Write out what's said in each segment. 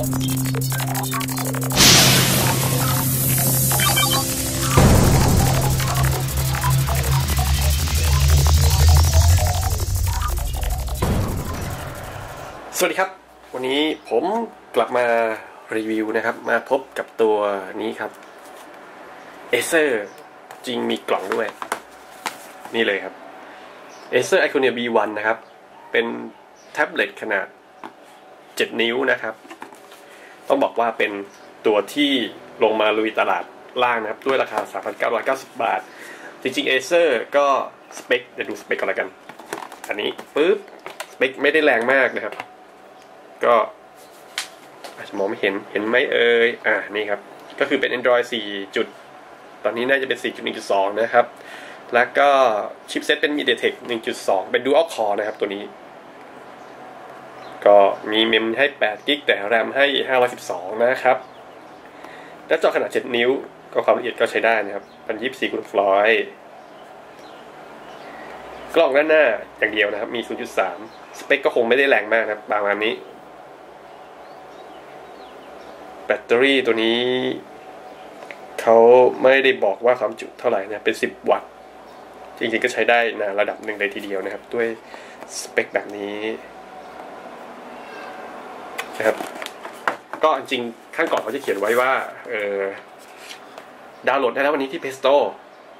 สวัสดีครับ วันนี้ผมกลับมารีวิวนะครับ มาพบกับตัวนี้ครับ Acer จริงมีกล่องด้วย นี่เลยครับ Acer Iconia B1 นะครับ เป็นแท็บเล็ตขนาด 7 นิ้วนะครับ ต้องบอกว่าเป็นตัวที่ลงมาลุยตลาดล่างนะครับ ด้วยราคา 3,990 บาท จริงๆ Acer ก็สเปคเดี๋ยวดูสเปคก่อนละกัน อันนี้ปึ๊บสเปคไม่ได้แรงมากนะครับ ก็อาจจะมองไม่เห็นเห็นไหมเอ่ยอ่านี่ครับ ก็คือเป็น Android 4 จุด ตอนนี้น่าจะเป็น 4.1.2 นะครับ แล้วก็ชิปเซ็ตเป็น MediaTek 1.2 เป็น Dual Core นะครับตัวนี้ ก็มีเมมให้8กิกแต่แรมให้512นะครับและจอขนาด 7 นิ้ว ก็ความละเอียดก็ใช้ได้นะครับเป็น24คูณ600กล้องด้านหน้าอย่างเดียวนะครับ มี 0.3 สเปคก็คงไม่ได้แรงมากนะครับประมาณนี้ แบตเตอรี่ตัวนี้ เขาไม่ได้บอกว่าความจุเท่าไหร่นะเป็น 10 วัตต์จริงๆก็ใช้ได้นานระดับหนึ่งเลยทีเดียวนะครับ ด้วยสเปคแบบนี้ นะครับ ก็จริงข้างก่อนเขาจะเขียนไว้ว่าเออดาวน์โหลดได้แล้ววันนี้ที่ Play Store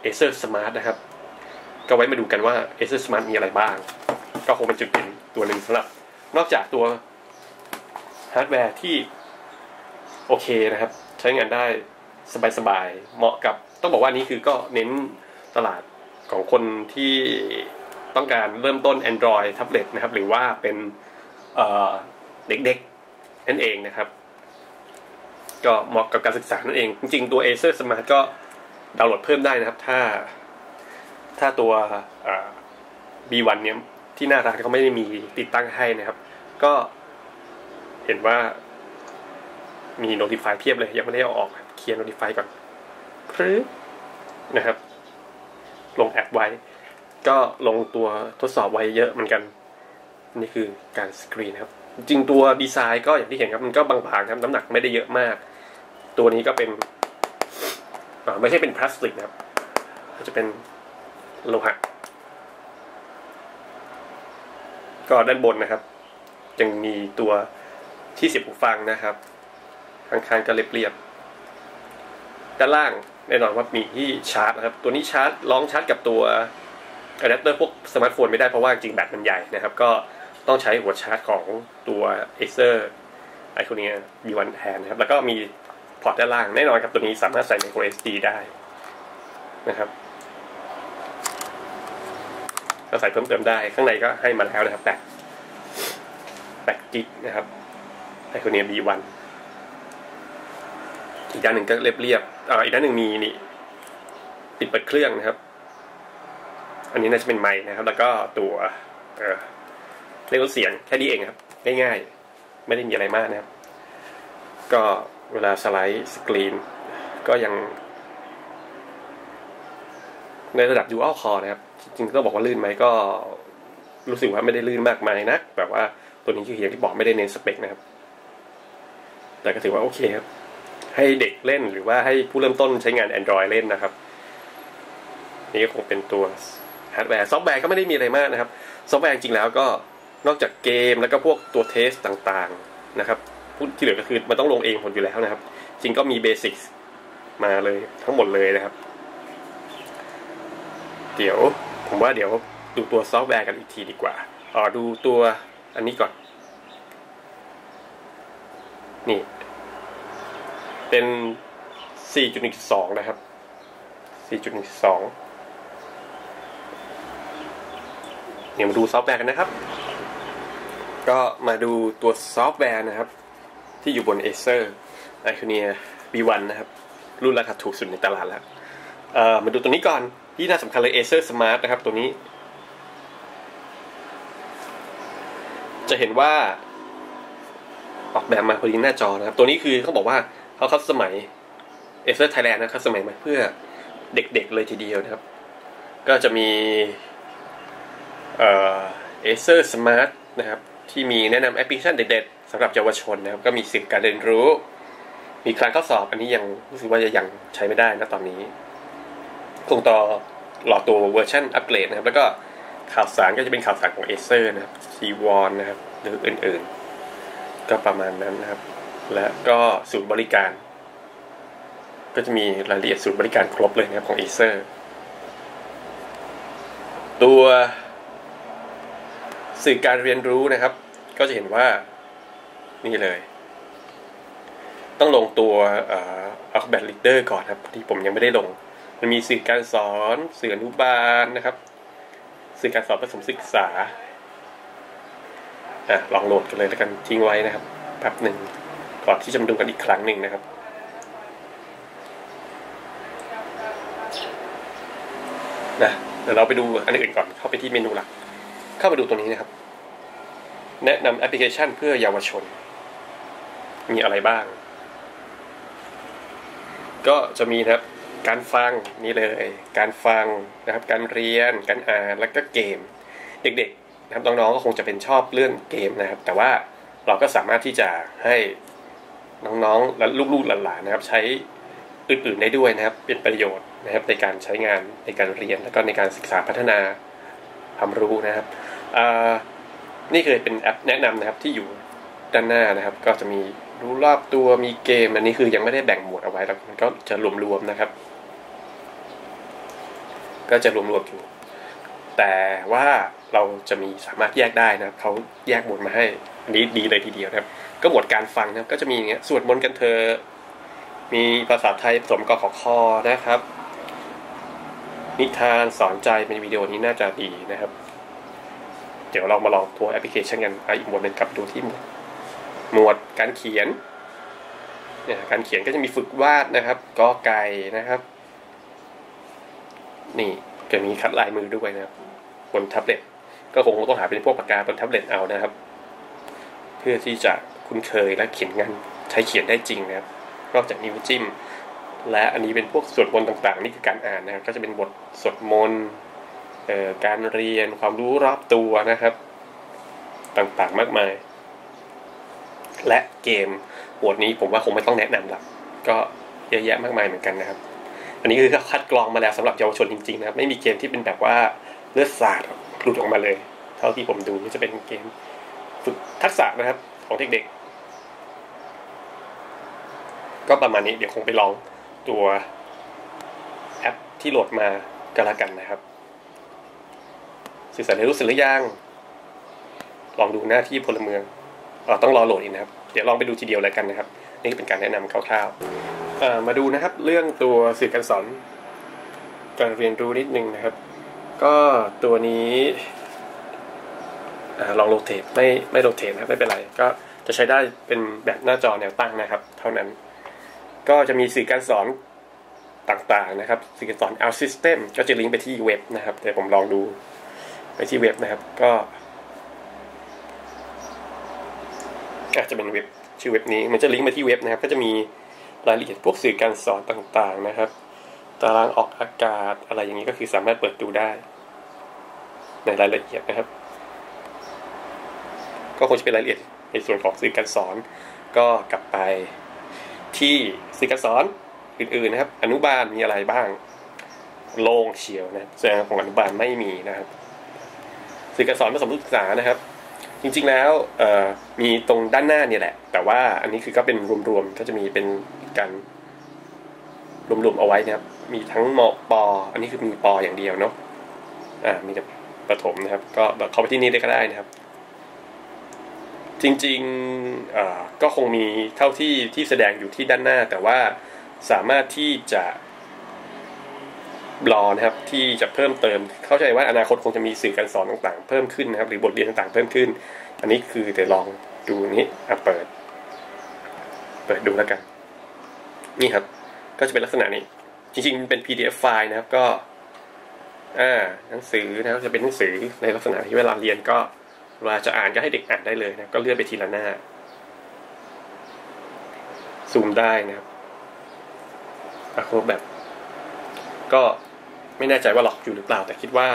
Acer Smart นะครับ ก็ไว้มาดูกันว่า Acer Smart มีอะไรบ้าง ก็คงเป็นจุดเด่นตัวหนึ่งสำหรับ นอกจากตัวฮาร์ดแวร์ที่โอเคนะครับ ใช้งานได้สบายๆ เหมาะกับต้องบอกว่านี้คือก็เน้นตลาดของคนที่ต้องการเริ่มต้น Android tablet นะครับ หรือว่าเป็นเด็กๆ นั่นเองนะครับ ก็เหมาะกับการศึกษานั่นเอง จริงๆ ตัว Acer Smart ก็ดาวน์โหลดเพิ่มได้นะครับ ถ้า ถ้าตัว B1 เนี่ยที่หน้าร้านเขาไม่ได้มีติดตั้งให้นะครับ ก็เห็นว่ามี notify เพียบเลย ยังไม่ได้เอาออกเคลียร์ notify ก่อนพรึนะครับ ลงแอปไว้ ก็ลงตัวทดสอบไว้เยอะเหมือนกัน นี่คือการสกรีนครับ จริงตัวดีไซน์ก็อย่างที่เห็นครับมันก็บางๆครับน้ำหนักไม่ได้เยอะมาก ตัวนี้ก็เป็นไม่ใช่เป็นพลาสติกนะครับจะเป็นโลหะก็ด้านบนนะครับยังมีตัวที่เสียบหูฟังนะครับข้างๆก็เรียบๆด้านล่างแน่นอนว่ามีที่ชาร์จนะครับ ตัวนี้ชาร์จลองชาร์จกับตัวอะแดปเตอร์พวกสมาร์ทโฟนไม่ได้เพราะว่าจริงแบตมันใหญ่นะครับ ก็ ต้องใช้หัวชาร์จของตัว Acer Iconia B1 แทนนะครับ แล้วก็มีพอร์ตด้านล่างแน่นอนครับตัวนี้สามารถใส่ micro SD ได้นะครับก็ใส่เพิ่มเติมได้ข้างในก็ให้มาแล้วนะครับแปดแปดกิกนะครับไอคเนีย B1 อีกด้านหนึ่งก็เรียบเรียบอ่าอีกด้านหนึ่งมีนี่ปิดเปิดเครื่องนะครับ อันนี้น่าจะเป็นไม้นะครับ แล้วก็ตัวเออ เรียกว่าเสียงแค่นี้เองครับ ง่ายๆ ไม่ได้มีอะไรมากนะครับ ก็เวลาสไลด์สกรีน ก็ยัง ในระดับ Dual Core นะครับ จริงๆต้องบอกว่าลื่นไหมก็รู้สึกว่าไม่ได้ลื่นมากมายนะแบบว่าตัวนี้คืออย่างที่บอกไม่ได้เน้นสเปคนะครับ แต่ก็ถือว่าโอเคครับ ให้เด็กเล่นหรือว่าให้ผู้เริ่มต้นใช้งาน Android เล่นนะครับ นี่ก็คงเป็นตัวฮาร์ดแวร์ซอฟต์แวร์ก็ไม่ได้มีอะไรมากนะครับ ซอฟต์แวร์จริงแล้วก็ นอกจากเกมแล้วก็พวกตัว test ต่างๆนะครับที่เหลือก็คือมันต้องลงเองหมดอยู่แล้วนะครับ จริงก็มี basic มาเลยทั้งหมดเลยนะครับ เดี๋ยวผมว่าเดี๋ยวดูตัวซอฟต์แวร์กันอีกทีดีกว่าอ๋อดูตัวอันนี้ก่อน นี่ เป็น 4.12 นะครับ 4.12 เดี๋ยวมาดูซอฟต์แวร์กันนะครับ ก็มาดูตัวซอฟต์แวร์นะครับ ที่อยู่บน Acer Iconia B1 นะครับ รุ่นราคาถูกสุดในตลาดแล้วมาดูตัวนี้ก่อนที่น่าสำคัญเลย Acer Smart นะครับตัวนี้ จะเห็นว่า ออกแบบมาพอดีหน้าจอนะครับ ตัวนี้คือเขาบอกว่าเขาคัดสมัย Acer Thailand นะคัดสมัยมาเพื่อเด็กๆเลยทีเดียวนะครับ ก็จะมีเอ่อ Acer Smart นะครับ ที่มีแนะนำแอปพลิเคชันเด็ดๆสำหรับเยาวชนนะครับก็มีสื่อการเรียนรู้ มีคลังข้อสอบอันนี้ยังรู้สึกว่าจะยังใช้ไม่ได้นะตอนนี้คงต้องรอตัวเวอร์ชันอัปเกรดนะครับ แล้วก็ข่าวสารก็จะเป็นข่าวสารของ Acer นะครับซีวอนนะครับ หรืออื่นๆ ก็ประมาณนั้นนะครับ และก็ศูนย์บริการ ก็จะมีรายละเอียดศูนย์บริการครบเลยนะครับของ Acer ตัว สื่อการเรียนรู้นะครับ ก็จะเห็นว่านี่เลย ต้องลงตัว Acrobat Reader ก่อนครับที่ผมยังไม่ได้ลง มันมีสื่อการสอนสื่ออนุบาลนะครับ สื่อการสอนผสมศึกษาอะลองโหลดกันเลยแล้วกันทิ้งไว้นะครับแป๊บหนึ่งก่อนที่จะมาดูกันอีกครั้งหนึ่งนะครับนะเดี๋ยวเราไปดูอันอื่นก่อนเข้าไปที่เมนูหลัก เข้ามาดูตัวนี้นะครับ แนะนำแอปพลิเคชันเพื่อเยาวชน มีอะไรบ้าง ก็จะมีนะครับ การฟังนี่เลย การฟังนะครับ การเรียน การอ่านแล้วก็เกม เด็กๆนะครับน้องๆก็คงจะเป็นชอบเรื่องเกมนะครับ แต่ว่าเราก็สามารถที่จะให้น้องๆและลูกๆหลานๆนะครับ ใช้อื่นๆได้ด้วยนะครับ เป็นประโยชน์นะครับในการใช้งานในการเรียนแล้วก็ในการศึกษาพัฒนา ความรู้นะครับนี่คือเป็นแอปแนะนำนะครับที่อยู่ด้านหน้านะครับ ก็จะมีรู้รอบตัวมีเกม อันนี้คือยังไม่ได้แบ่งหมวดเอาไว้แล้วมันก็จะรวมๆนะครับ ก็จะรวมๆอยู่ แต่ว่าเราจะมีสามารถแยกได้นะครับเขาแยกหมวดมาให้อันนี้ดีเลยทีเดียวนะครับ ก็หมวดการฟังนะครับ ก็จะมีอย่างเงี้ยสวดมนต์กันเธอมีภาษาไทยผสมกับขอคนะครับ นิทานสอนใจเป็นวิดีโอนี้น่าจะดีนะครับ เดี๋ยวเรามาลองตัวแอปพลิเคชันกันอีกหมวดหนึ่งกลับดูที่หมวดหมวดการเขียนเนี่ยการเขียนก็จะมีฝึกวาดนะครับกอไก่นะครับ นี่จะมีคัดลายมือด้วยนะครับบนแท็บเล็ตก็คงต้องหาเป็นพวกปากกาบนแท็บเล็ตเอานะครับ เพื่อที่จะคุ้นเคยและเขียนงานใช้เขียนได้จริงนะครับ นอกจากนิ้วจิ้ม และอันนี้เป็นพวกสวดมนต์ต่างๆ นี่คือการอ่านนะครับ ก็จะเป็นบทสวดมนต์การเรียนความรู้รอบตัวนะครับ ต่างๆมากมาย และเกมหมวดนี้ผมว่าคงไม่ต้องแนะนำละก็เยอะแยะมากมายเหมือนกันนะครับ อันนี้คือคัดกรองมาแล้วสำหรับเยาวชนจริงๆนะครับ ไม่มีเกมที่เป็นแบบว่าเลือดสาดหลุดออกมาเลย เท่าที่ผมดูจะเป็นเกมฝึกทักษะนะครับของเด็กๆ ก็ประมาณนี้เดี๋ยวคงไปลอง ตัวแอปที่โหลดมาก็แล้วกันนะครับ สื่อสารเรียนรู้เสร็จหรือยัง ลองดูหน้าที่พลเมืองเราต้องรอโหลดอีกนะครับ เดี๋ยวลองไปดูทีเดียวเลยกันนะครับ นี่เป็นการแนะนำคร่าวๆมาดูนะครับเรื่องตัวสื่อการสอน การเรียนรู้นิดนึงนะครับ ก็ตัวนี้อลองโรเตทไม่ไม่โรเตทนะครับไม่เป็นไร ก็จะใช้ได้เป็นแบบหน้าจอแนวตั้งนะครับ เท่านั้น ก็จะมีสื่อการสอนต่างๆนะครับสื่อการสอน Out System ก็จะลิงก์ไปที่เว็บนะครับเดี๋ยวผมลองดูไปที่เว็บนะครับ ก็อาจจะเป็นเว็บชื่อเว็บนี้ มันจะลิงก์มาที่เว็บนะครับ ก็จะมีรายละเอียดพวกสื่อการสอนต่างๆนะครับ ตารางออกอากาศอะไรอย่างนี้ก็คือสามารถเปิดดูได้ ในรายละเอียดนะครับ ก็คงจะเป็นรายละเอียดในส่วนของสื่อการสอนก็กลับไป ที่สื่อการสอนอื่นๆนะครับ อนุบาลมีอะไรบ้าง โล่งเฉียวนะแสดงของอนุบาลไม่มีนะครับสื่อการสอนผสมศึกษานะครับ จริงๆแล้วมีตรงด้านหน้าเนี่ยแหละ แต่ว่าอันนี้คือก็เป็นรวมๆก็จะมีเป็นการรวมๆเอาไว้นะครับ มีทั้งมปออันนี้คือมีปออย่างเดียวเนาะอ่ามีแต่ประถมนะครับ ก็เข้าไปที่นี่ได้ก็ได้นะครับ จริงๆก็คงมีเท่าที่ที่แสดงอยู่ที่ด้านหน้า แต่ว่าสามารถที่จะรอนะครับที่จะเพิ่มเติม เข้าใจว่าอนาคตคงจะมีสื่อการสอนต่างๆ เพิ่มขึ้นนะครับ หรือบทเรียนต่างๆ เพิ่มขึ้น อันนี้คือเดี๋ยวลองดูนี้อะเปิด เปิดดูแล้วกัน นี่ครับ ก็จะเป็นลักษณะนี้ จริงๆมันเป็น PDF ไฟล์นะครับก็ อ่าหนังสือนะครับจะเป็นหนังสือในลักษณะที่เวลาเรียนก็ เวลาจะอ่านก็ให้เด็กอ่านได้เลยนะก็เลื่อนไปทีละหน้า ซูมได้นะครับอะโคแบบ ก็ไม่แน่ใจว่าหลอกอยู่หรือเปล่า แต่คิดว่า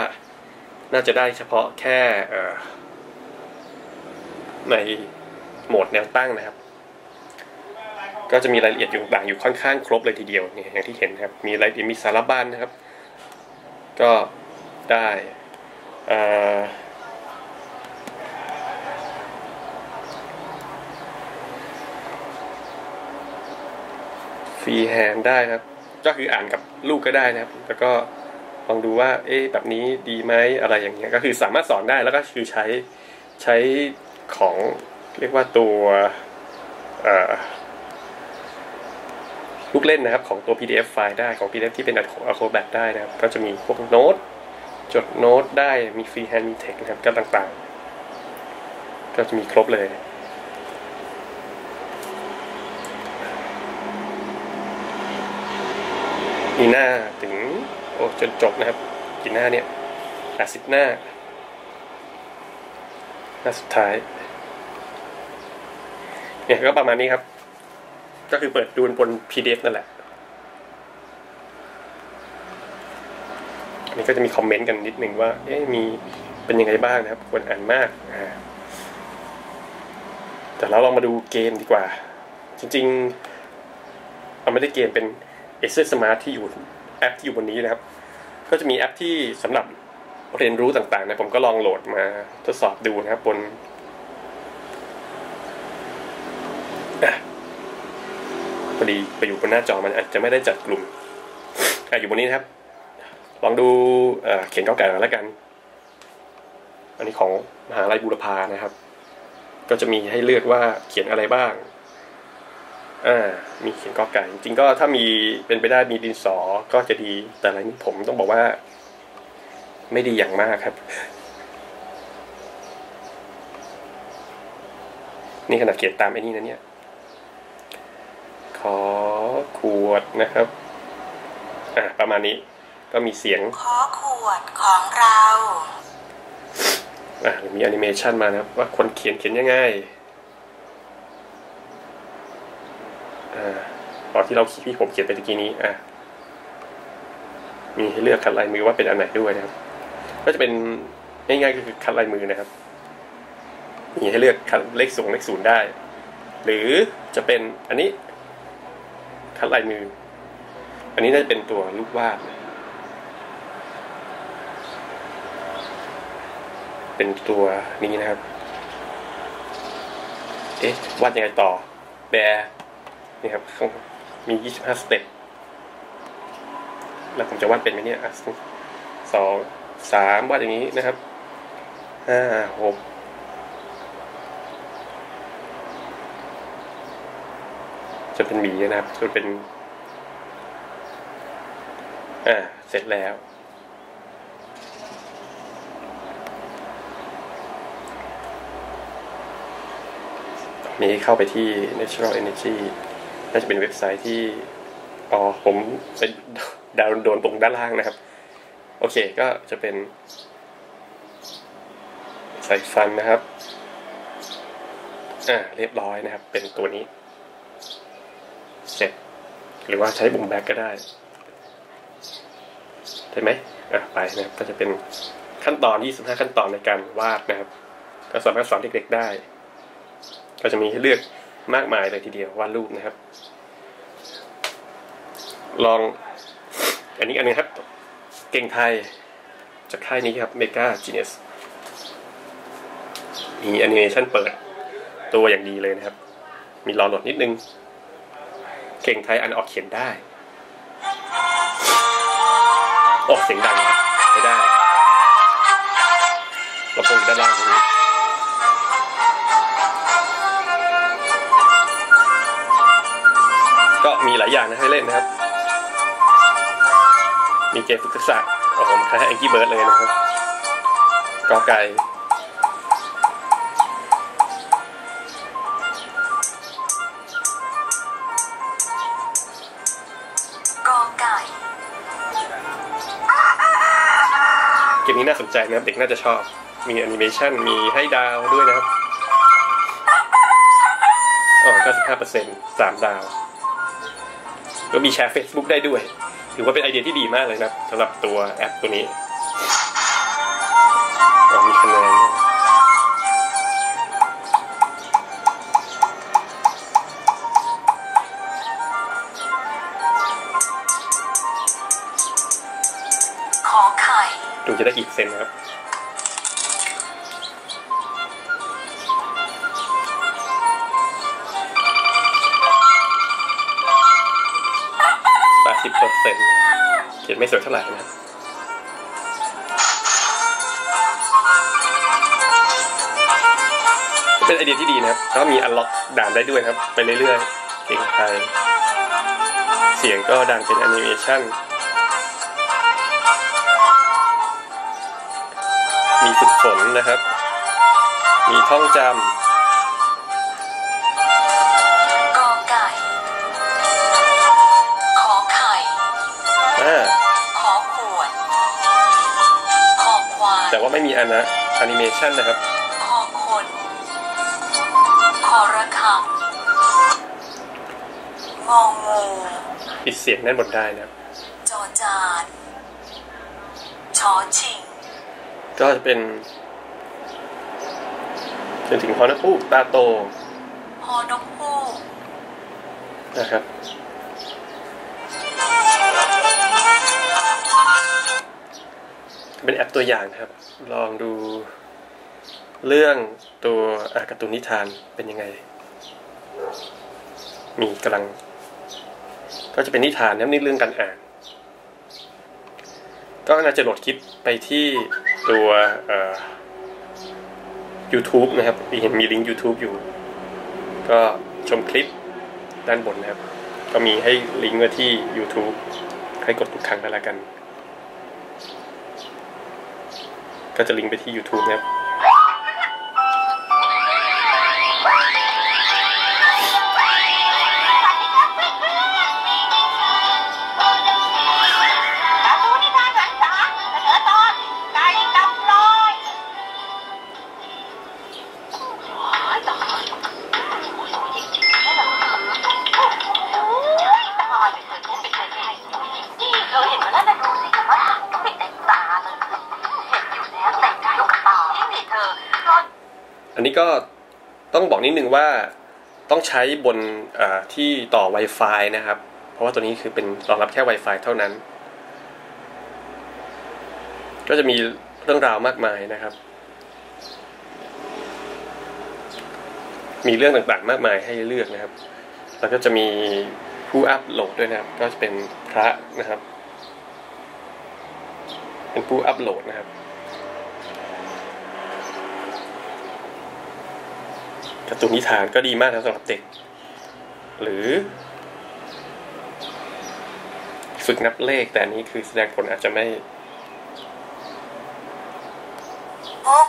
น่าจะได้เฉพาะแค่ในโหมดแนวตั้งนะครับ ก็จะมีรายละเอียดอยู่ต่างอยู่ค่อนข้างครบเลยทีเดียวเนี่ยอย่างที่เห็นนะครับ มีรายละเอียดมีสารบัญนะครับ ก็ได้อ่า ฟรีแฮนด์ได้ครับ ก็คืออ่านกับลูกก็ได้นะครับ แล้วก็ลองดูว่า เอ๊ะแบบนี้ดีไหมอะไรอย่างเงี้ย ก็คือสามารถสอนได้แล้วก็คือใช้ใช้ของเรียกว่าตัวลูกเล่นนะครับ ของตัว PDF ไฟล์ได้ของ PDF ที่เป็น Acrobat ได้นะครับ ก็จะมีพวกโน้ต จดโน้ตได้มี freehand มีเทคนะครับก็ต่างๆ ก็จะมีครบเลย มีหน้าถึงโอ้จนจบนะครับ กี่หน้าเนี่ยแปดสิบหน้า หน้าสุดท้าย เนี่ยก็ประมาณนี้ครับ ก็คือเปิดดูบน PDF นั่นแหละอันนี้ก็จะมีคอมเมนต์กันนิดหนึ่งว่า เอ๊ะมีเป็นยังไงบ้างนะครับ ควรอ่านมากอ่าแต่เราลองมาดูเกมดีกว่า จริงๆ เอาไม่ได้เกมเป็น Acer Smart ที่อยู่แอปที่อยู่บนนี้นะครับ ก็จะมีแอปที่สำหรับเรียนรู้ต่างๆนะผมก็ลองโหลดมาทดสอบดูนะครับบนอะพอดีไปอยู่บนหน้าจอมันอาจจะไม่ได้จัดกลุ่มอ่อยู่บนนี้นะครับ ลองดูเเขียนเก้าไก่าแล้วกัน อันนี้ของมหาลัยบูรพานะครับ ก็จะมีให้เลือกว่าเขียนอะไรบ้าง อ่ามีเขียนกอไก่จริงๆก็ถ้ามีเป็นไปได้มีดินสอก็จะดีแต่อะไรนี้ผมต้องบอกว่า ไม่ดีอย่างมากครับ นี่ขนาดเขียนตามไอ้นี่นะเนี่ย ขอขวดนะครับอ่าประมาณนี้ก็มีเสียงขอขวดของเราอ่ามีแอนิเมชันมานะครับว่าคนเขียนเขียนยังไง อ่าตอน ที่เราที่ผมเขียนไปตะกี้นี้อะมีให้เลือกคัดลายมือว่าเป็นอันไหนด้วยนะครับ ก็จะเป็นง่ายๆก็คือคัดลายมือนะครับ มีให้เลือกคัดเลขสูงเลขศูนย์ได้ หรือจะเป็นอันนี้คัดลายมือ อันนี้น่าจะเป็นตัวรูปวาดเป็นตัวนี้นะครับ เอ๊ะวาดยังไงต่อ แบนี่ครับ มี 25 สเต็ป แล้วผมจะวาดเป็นไหมเนี่ยสองสามวาดอย่างนี้นะครับห้าหกจะเป็นหมีนะครับจะเป็น อ่า เสร็จแล้ว นี้เข้าไปที่ Natural Energy น่าจะเป็นเว็บไซต์ที่อ๋อผมเป็นดาวน์โดนตรงด้านล่างนะครับ โอเคก็จะเป็นใส่ฟันนะครับอ่าเรียบร้อยนะครับ เป็นตัวนี้เสร็จหรือว่าใช้บุ่มแบ็กก็ได้ใช่ไหมอะไปนะครับ ก็จะเป็นขั้นตอน 25 ขั้นตอนในการวาดนะครับ ก็สามารถสอนเด็กๆได้ ก็จะมีให้เลือก มากมายเลยทีเดียววาดรูปนะครับ ลองอันนี้อันนึงครับ เก่งไทย จากค่ายนี้ครับ Mega Genius มีแอนิเมชันเปิดตัวอย่างดีเลยนะครับ มีรอโหลดนิดนึง เก่งไทยอันออกเขียนได้โอ้เสียงดังครับไม่ได้ราคงอยู่ด้านล่างตรงนี้ มีหลายอย่างนะให้เล่นนะครับ มีเกมฝึกทักษะโอ้โหคล้ายแองกี้เบิร์ดเลยนะครับกอไก่กอไก่เกมนี้น่าสนใจนะครับ เด็กน่าจะชอบ มีแอนิเมชันมีให้ดาวด้วยนะครับอ๋อ95% 3ดาว ก็มีแชร์ Facebook ได้ด้วย ถือว่าเป็นไอเดียที่ดีมากเลยนะสำหรับตัวแอปตัวนี้มีคะแนนดูจะได้กี่เซนนะครับ ซ็นเขียนไม่สวยเท่าไหร่นะเป็นไอเดียที่ดีนะครับแล้วก็มีอันล็อกด่านได้ด้วยครับ ไปเรื่อยๆเพลงไทย เสียงก็ดังเป็นแอนิเมชันมีฝึกฝนนะครับ มีท่องจก อันนะแอนิเมชันนะครับขอคนขอระฆังงองูปิดเสียงด้านบนได้นะครับ จอจานชอชิง ก็จะเป็นจนถึงฮอนกฮูกตาโตฮอนกฮูกนะครับ เป็นแอปตัวอย่างนะครับ ลองดูเรื่องตัวอะการ์ตูนนิทานเป็นยังไง มีกำลัง ก็จะเป็นนิทานนับนี่เรื่องการอ่าน ก็น่าจะโหลดคลิปไปที่ตัวเอ่อ YouTube นะครับมีเห็นมีลิงก์ YouTube อยู่ ก็ชมคลิปด้านบนนะครับ ก็มีให้ลิงก์ไว้ที่ YouTube ให้กดทุกครั้งแล้วกัน ก็จะลิงก์ไปที่ YouTube นะครับ นี้ก็ต้องบอกนิดนึงว่าต้องใช้บนที่ต่อ Wi-Fi นะครับ เพราะว่าตัวนี้คือเป็นรองรับแค่ Wi-Fi เท่านั้น ก็จะมีเรื่องราวมากมายนะครับ มีเรื่องต่างๆ มากมายให้เลือกนะครับ แล้วก็จะมีผู้อัพโหลดด้วยนะครับ ก็จะเป็นพระนะครับ เป็นผู้อัพโหลดนะครับ การ์ตูนนิทานก็ดีมากนะสำหรับเด็ก หรือ ฝึกนับเลขแต่อันนี้คือแสดงผลอาจจะไม่หก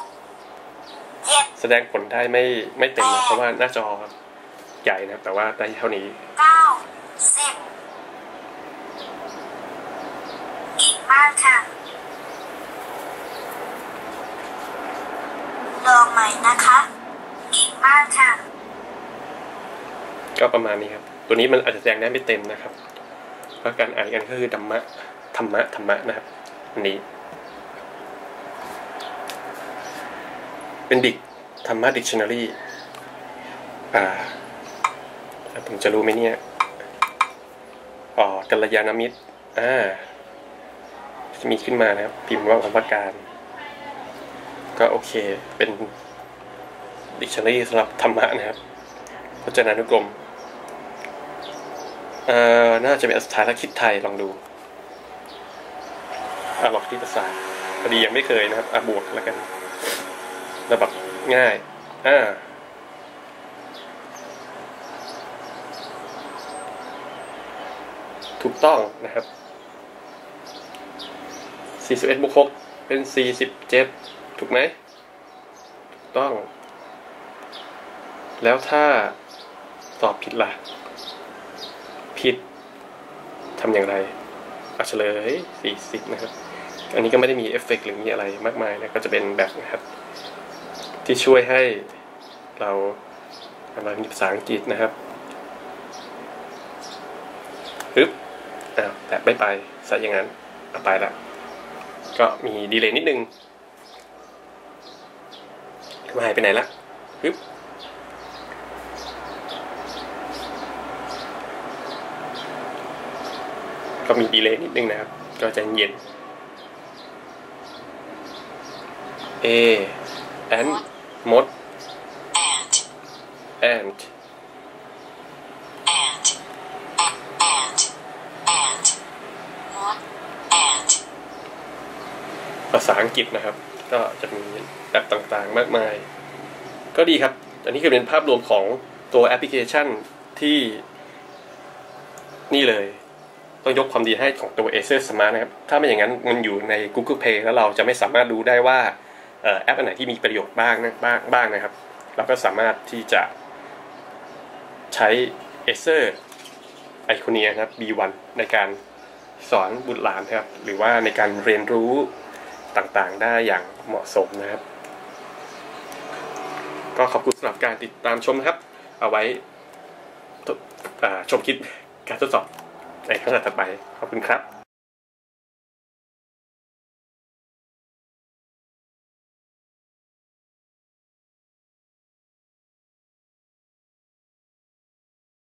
เจ็ดแสดงผลได้ไม่ไม่เต็มนะเพราะว่าหน้าจอใหญ่นะครับแต่ว่าได้เท่านี้เก้าสิบอีกมากค่ะลองใหม่นะคะอีก มากค่ะ ก็ประมาณนี้ครับ ตัวนี้มันอาจจะแสดงได้ไม่เต็มนะครับ เพราะการอ่านกันก็คือธรรมะธรรมะธรรมะนะครับ อันนี้ เป็นดิกธรรมะดิกชันนารีอ่า ผมจะรู้ไหมเนี่ยอ๋อกัลยาณมิตร อ่า จะมีขึ้นมานะครับ พิมพ์ว่าอัมพการ ก็โอเค เป็น ดิกชันนารีสำหรับธรรมะนะครับพจนานุกรมเอ่อน่าจะเป็นอัสถาลคิดไทยลองดูอะลองที่ภาษาพอดียังไม่เคยนะครับอะบวกแล้วกันแล้วแบบง่ายอ่าถูกต้องนะครับ 41บวก6เป็น 47 ถูกไหม ถูกต้อง แล้วถ้าตอบผิดล่ะ ผิดทำอย่างไรอาเฉลย40นะครับ อันนี้ก็ไม่ได้มีเอฟเฟกต์หรือมีอะไรมากมายนะก็จะเป็นแบบนะครับ ที่ช่วยให้เราเรามีภาษาอังกฤษนะครับฮึบอ้าวแต่ไม่ไปซะอย่างนั้นเอาไปละก็มีดีเลย์นิดนึงมาหายไปไหนละฮึบ ก็มีดีเลย์นิดนึงนะครับ ก็ใจะเย็น A ant มด ant ant ant ant ant มด ant ภาษาอังกฤษนะครับ ก็จะมีแอปต่างๆมากมาย ก็ดีครับ อันนี้คือเป็นภาพรวมของตัวแอปพลิเคชันที่นี่เลย ต้องยกความดีให้ของตัว Acer Smart นะครับ ถ้าไม่อย่างนั้นมันอยู่ใน Google Play แล้วเราจะไม่สามารถรู้ได้ว่าแอปอันไหนที่มีประโยชน์บ้างนะบ้างบ้างนะครับ เราก็สามารถที่จะใช้ Acer Iconia นะครับ B1 ในการสอนบุตรหลานนะครับ หรือว่าในการเรียนรู้ต่างๆ ได้อย่างเหมาะสมนะครับ ก็ขอบคุณสำหรับการติดตามชมนะครับ เอาไว้ชมคลิปการทดสอบ ในครั้งต่อไปขอบคุณครับ